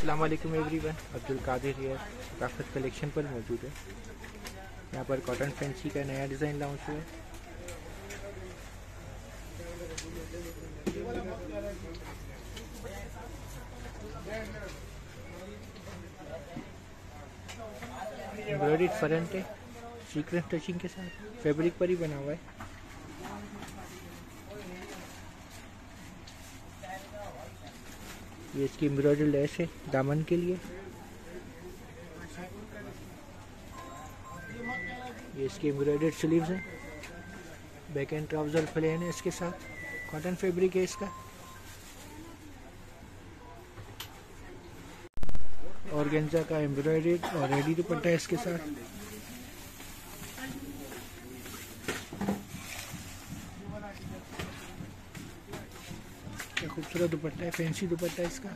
अस्सलाम वालेकुम everyone Abdul Qadir here काफत कलेक्शन पर मौजूद है। यहाँ पर कॉटन फैंसी का नया डिज़ाइन लॉन्च हुआ है। एम्ब्रॉयड फ्रंट है। सीक्रेट टचिंग के साथ। फैब्रिक पर ही बना हुआ है। ये इसकी एम्ब्रॉयडरी लेस है, दामन के लिए। ये इसकी एम्ब्रॉयडर्ड स्लीव्स हैं। बैक एंड ट्राउज़र प्लेन है इसके साथ। कॉटन फैब्रिक है इसका। और का एम्ब्रॉयडर्ड और रेडी दुपट्टा है इसके साथ। खूबसूरत दुपट्टा है फैंसी दुपट्टा है इसका।